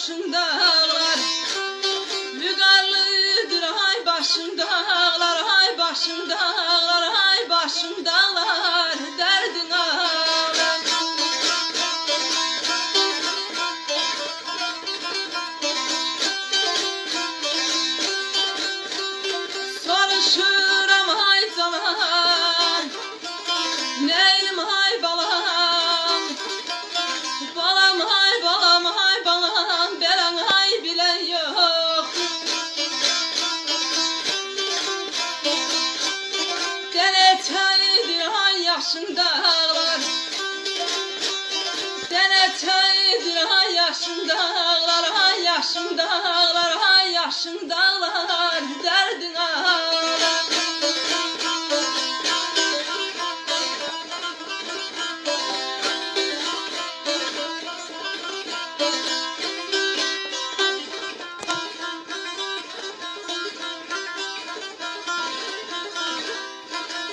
başın dağlar Vüqarlıdır ay başın dağlar Ay başın dağlar Ay başın dağlar Dərdin ağlar. Soruşuram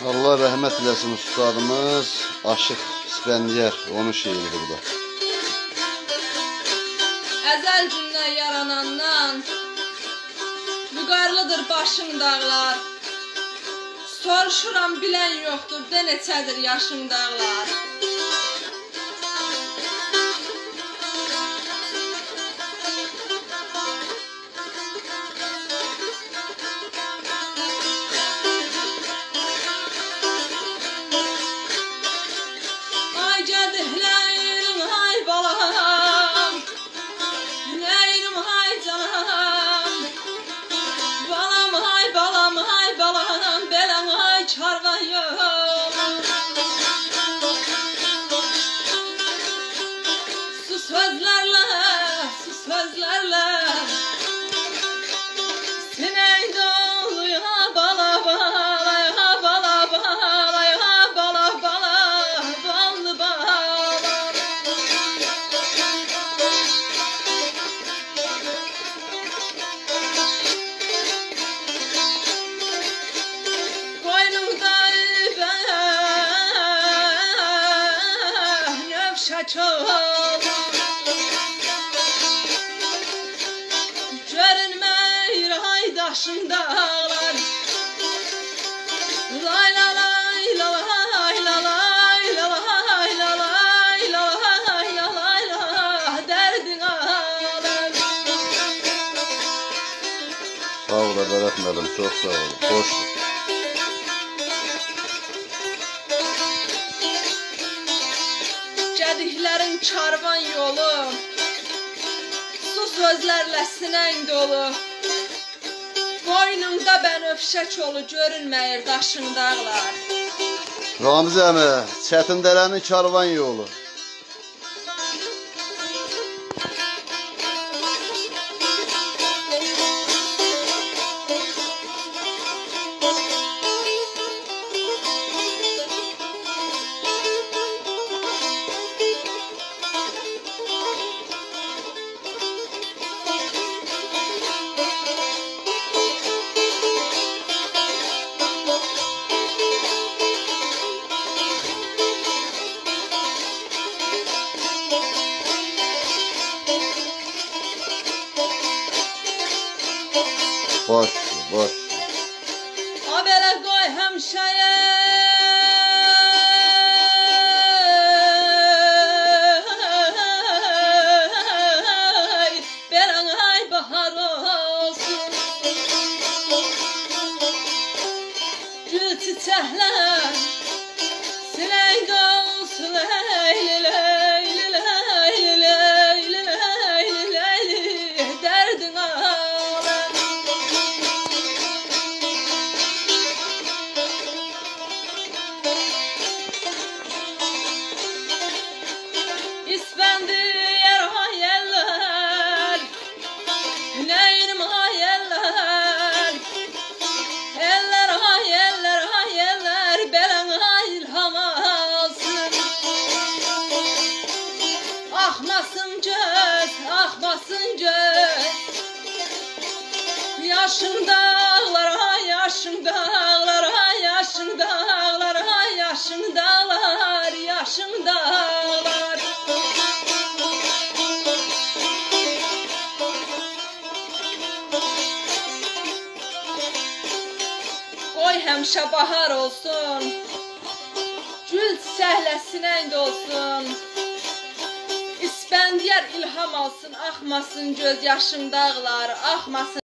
Allah rəhmət eləsin ustadımız Aşıq İspəndiyar onun şeiridir bu da. Əzəl gündən yaranandan Vüqarlıdır başın dağlar Soruşuram bilən yoxdur de neçədir yaşın dağlar hay daşın dağlar Lay la lay la lay la lay la lay la lay la lay la lay la Dərdin ağlar Sağ ol Ədalət müəllim, çox sağ ol. Xoşdur. Gediklərin karvan yolu Su sözlərlə sinən dolu Boynumda bənövşə çolu görünməyir daşın dağlar Ramiz əmi, Çətin dərənin karvan yolu. Boş, boş. Abele koy hemşeye. Beren ay bahar olsun. Ah axmasın göz, ah axmasın göz. Yaşım dağlara, yaşım dağlara, yaşım dağlara, yaşım dağlar, yaşım dağlar. Qoy həmişə bahar olsun. Gül səhləsinə indi olsun. İspəndiyar ilham alsın, axmasın göz yaşım dağlar, axmasın